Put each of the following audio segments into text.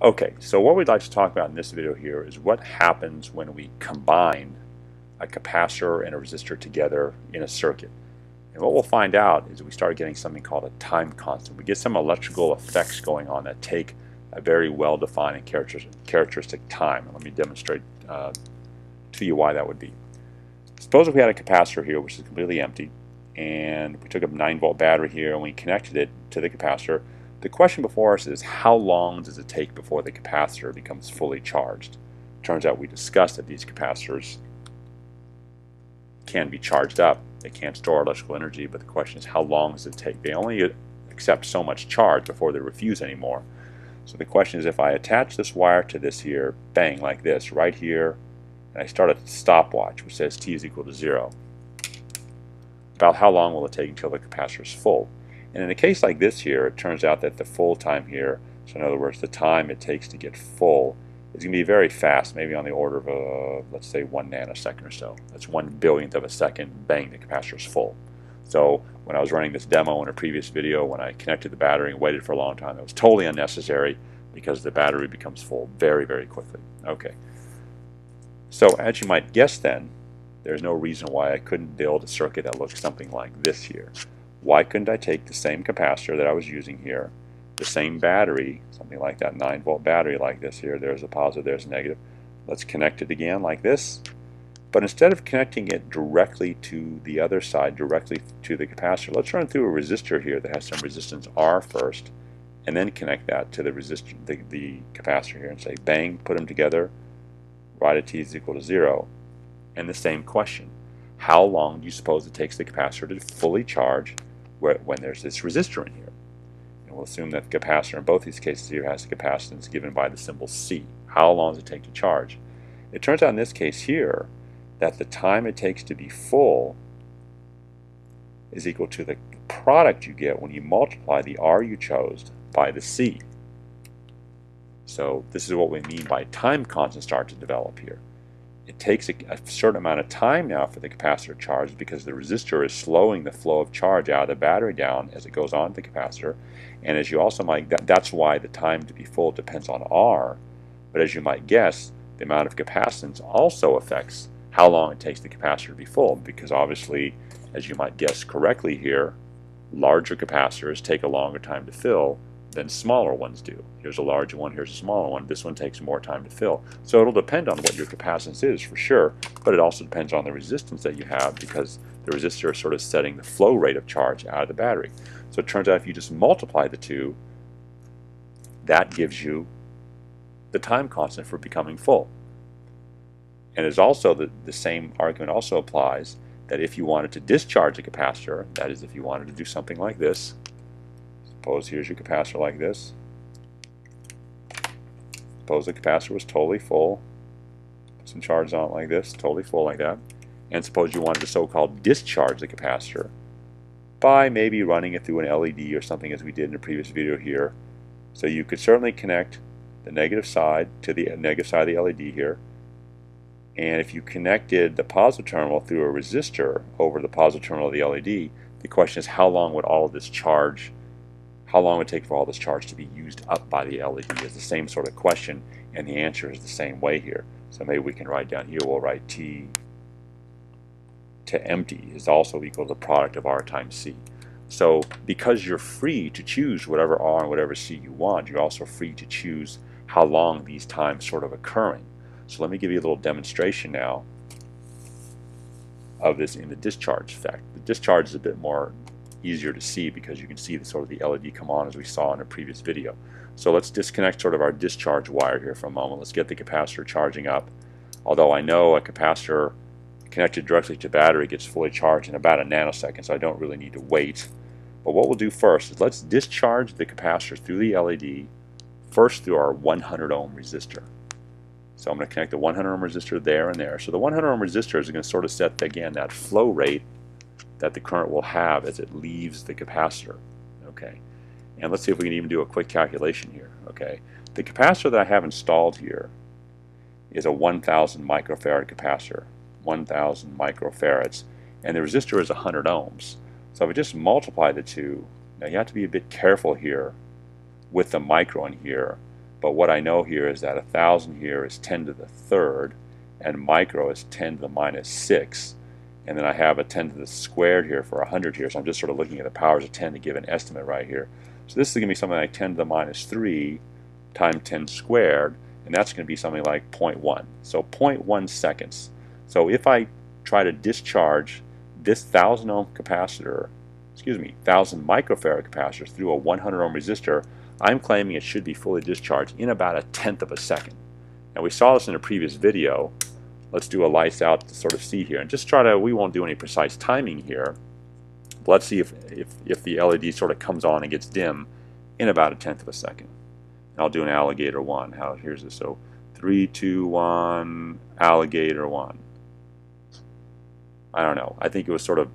Okay, so what we'd like to talk about in this video here is what happens when we combine a capacitor and a resistor together in a circuit. And what we'll find out is we start getting something called a time constant. We get some electrical effects going on that take a very well-defined and characteristic time. let me demonstrate uh, to you why that would be. Suppose if we had a capacitor here which is completely empty and we took a 9 volt battery here and we connected it to the capacitor the question before us is how long does it take before the capacitor becomes fully charged? Turns out we discussed that these capacitors can be charged up. They can't store electrical energy, but the question is how long does it take? They only accept so much charge before they refuse anymore. So the question is if I attach this wire to this here, bang, like this, right here, and I start a stopwatch which says t is equal to zero, about how long will it take until the capacitor is full? And in a case like this here, it turns out that the full time here, so in other words, the time it takes to get full, is going to be very fast, maybe on the order of, a, let's say, one nanosecond or so. That's one billionth of a second, bang, the capacitor is full. So when I was running this demo in a previous video, when I connected the battery and waited for a long time, that was totally unnecessary because the battery becomes full very, very quickly. Okay. So as you might guess then, there's no reason why I couldn't build a circuit that looks something like this here why couldn't I take the same capacitor that I was using here, the same battery, something like that 9 volt battery like this here, there's a positive, there's a negative. Let's connect it again like this. But instead of connecting it directly to the other side, directly to the capacitor, let's run through a resistor here that has some resistance R first, and then connect that to the resistor, the, the capacitor here, and say bang, put them together, right at t is equal to zero. And the same question, how long do you suppose it takes the capacitor to fully charge when there's this resistor in here. And we'll assume that the capacitor in both these cases here has a capacitance given by the symbol C. How long does it take to charge? It turns out in this case here that the time it takes to be full is equal to the product you get when you multiply the R you chose by the C. So this is what we mean by time constant start to develop here it takes a, a, certain amount of time now for the capacitor to charge because the resistor is slowing the flow of charge out of the battery down as it goes on to the capacitor. And as you also might, that, that's why the time to be full depends on R. But as you might guess, the amount of capacitance also affects how long it takes the capacitor to be full because obviously, as you might guess correctly here, larger capacitors take a longer time to fill than smaller ones do. Here's a larger one, here's a smaller one. This one takes more time to fill. So it'll depend on what your capacitance is for sure, but it also depends on the resistance that you have because the resistor is sort of setting the flow rate of charge out of the battery. So it turns out if you just multiply the two, that gives you the time constant for becoming full. And it's also the, the same argument also applies that if you wanted to discharge a capacitor, that is if you wanted to do something like this, Suppose here's your capacitor like this. Suppose the capacitor was totally full. Put some charge on it like this, totally full like that. And suppose you wanted to so-called discharge the capacitor by maybe running it through an LED or something as we did in the previous video here. So you could certainly connect the negative side to the negative side of the LED here. And if you connected the positive terminal through a resistor over the positive terminal of the LED, the question is how long would all of this charge how long would it take for all this charge to be used up by the LED is the same sort of question, and the answer is the same way here. So maybe we can write down here, we'll write T to empty is also equal to the product of R times C. So because you're free to choose whatever R and whatever C you want, you're also free to choose how long these times sort of occurring. So let me give you a little demonstration now of this in the discharge effect. The discharge is a bit more easier to see because you can see the sort of the LED come on as we saw in a previous video. So let's disconnect sort of our discharge wire here for a moment. Let's get the capacitor charging up. Although I know a capacitor connected directly to battery gets fully charged in about a nanosecond, so I don't really need to wait. But what we'll do first is let's discharge the capacitor through the LED, first through our 100 ohm resistor. So I'm going to connect the 100 ohm resistor there and there. So the 100 ohm resistor is going to sort of set, again, that flow rate that the current will have as it leaves the capacitor. Okay, and let's see if we can even do a quick calculation here. Okay, the capacitor that I have installed here is a 1,000 microfarad capacitor, 1,000 microfarads, and the resistor is 100 ohms. So if I just multiply the two, now you have to be a bit careful here with the micro in here But what I know here is that 1,000 here is 10 to the third, and micro is 10 to the minus 6. And then I have a 10 to the squared here for 100 here, so I'm just sort of looking at the powers of 10 to give an estimate right here. So this is going to be something like 10 to the minus 3 times 10 squared, and that's going to be something like 0.1. So 0.1 seconds. So if I try to discharge this 1000 ohm capacitor, excuse me, 1000 microfarad capacitor through a 100 ohm resistor, I'm claiming it should be fully discharged in about a tenth of a second. Now we saw this in a previous video. Let's do a lights out to sort of see here. And just try to, we won't do any precise timing here. But let's see if, if, if the LED sort of comes on and gets dim in about a tenth of a second. And I'll do an alligator one. How Here's this. So three, two, one, alligator one. I don't know. I think it was sort of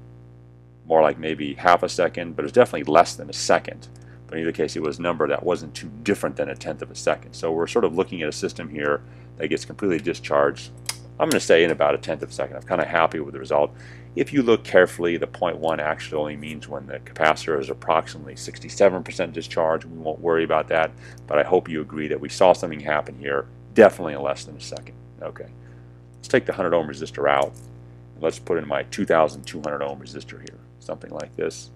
more like maybe half a second, but it was definitely less than a second. But in either case, it was a number that wasn't too different than a tenth of a second. So we're sort of looking at a system here that gets completely discharged, I'm going to say in about a tenth of a second. I'm kind of happy with the result. If you look carefully, the 0.1 actually only means when the capacitor is approximately 67% discharged. We won't worry about that, but I hope you agree that we saw something happen here, definitely in less than a second. Okay, let's take the 100 ohm resistor out. Let's put in my 2200 ohm resistor here, something like this.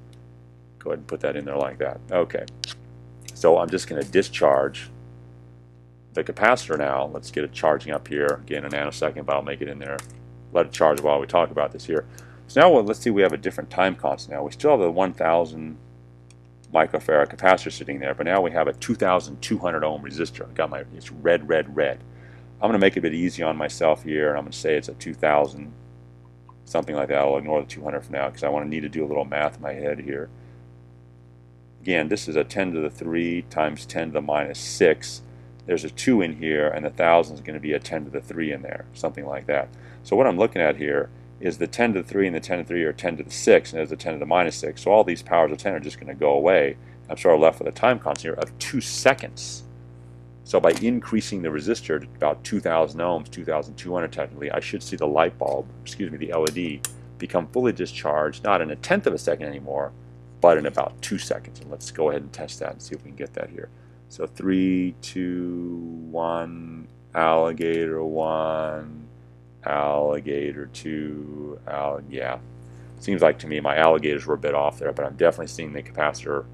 Go ahead and put that in there like that. Okay. So I'm just going to discharge the capacitor now. Let's get it charging up here. Again, a nanosecond, but I'll make it in there. Let it charge while we talk about this here. So now well, let's see we have a different time constant now. We still have the 1,000 microfarad capacitor sitting there, but now we have a 2,200 ohm resistor. I've got my, it's red, red, red. I'm going to make it a bit easy on myself here, and I'm going to say it's a 2,000, something like that. I'll ignore the 200 for now because I want to need to do a little math in my head here. Again, this is a 10 to the 3 times 10 to the minus 6. There's a 2 in here, and the 1,000 is going to be a 10 to the 3 in there, something like that. So what I'm looking at here is the 10 to the 3 and the 10 to the 3 are 10 to the 6, and there's a 10 to the minus 6. So all these powers of 10 are just going to go away. I'm sort of left with a time constant here of 2 seconds. So by increasing the resistor to about 2,000 ohms, 2,200 technically, I should see the light bulb, excuse me, the LED, become fully discharged, not in a tenth of a second anymore, but in about two seconds. And let's go ahead and test that and see if we can get that here. So three, two, one, alligator one, alligator two, al yeah. Seems like to me my alligators were a bit off there, but I'm definitely seeing the capacitor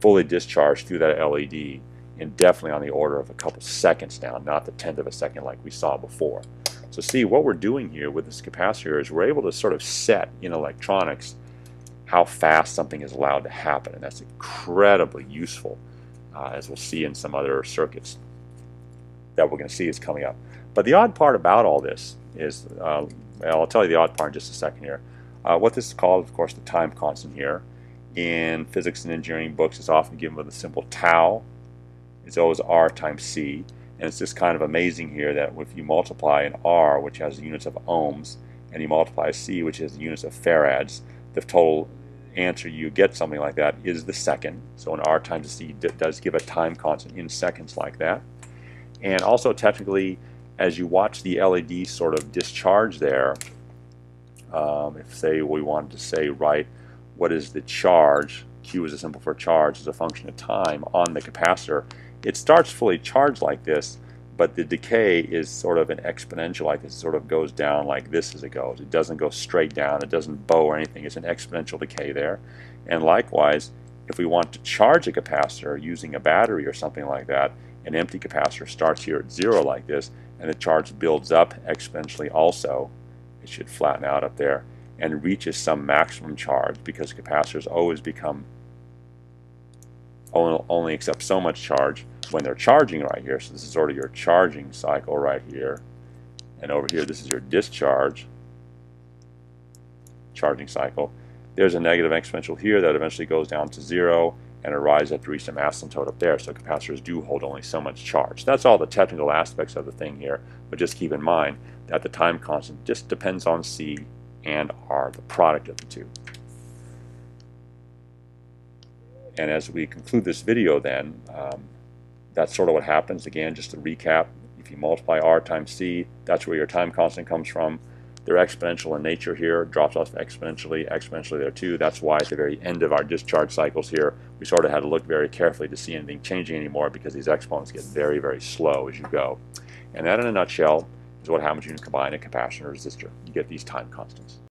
fully discharged through that LED and definitely on the order of a couple seconds now, not the tenth of a second like we saw before. So see, what we're doing here with this capacitor is we're able to sort of set in electronics how fast something is allowed to happen. And that's incredibly useful, uh, as we'll see in some other circuits that we're going to see is coming up. But the odd part about all this is, uh, I'll tell you the odd part in just a second here. Uh, what this is called, of course, the time constant here. In physics and engineering books, it's often given with a simple tau. It's always R times C. And it's just kind of amazing here that if you multiply an R, which has units of ohms, and you multiply C, which has units of farads, the total answer you get something like that is the second. So an R times C does give a time constant in seconds like that. And also technically, as you watch the LED sort of discharge there, um, if say we wanted to say, right, what is the charge, Q is a symbol for charge as a function of time on the capacitor, it starts fully charged like this, but the decay is sort of an exponential like. It sort of goes down like this as it goes. It doesn't go straight down. It doesn't bow or anything. It's an exponential decay there. And likewise, if we want to charge a capacitor using a battery or something like that, an empty capacitor starts here at zero like this, and the charge builds up exponentially also. It should flatten out up there and reaches some maximum charge because capacitors always become only accept so much charge when they're charging right here. So this is sort of your charging cycle right here. And over here, this is your discharge charging cycle. There's a negative exponential here that eventually goes down to zero and arises at to reach some asymptote up there. So capacitors do hold only so much charge. That's all the technical aspects of the thing here. But just keep in mind that the time constant just depends on C and R, the product of the two. And as we conclude this video then, um, that's sort of what happens. Again, just to recap, if you multiply R times C, that's where your time constant comes from. They're exponential in nature here, drops off exponentially, exponentially there too. That's why at the very end of our discharge cycles here, we sort of had to look very carefully to see anything changing anymore because these exponents get very, very slow as you go. And that in a nutshell is what happens when you combine a capacitor and resistor. You get these time constants.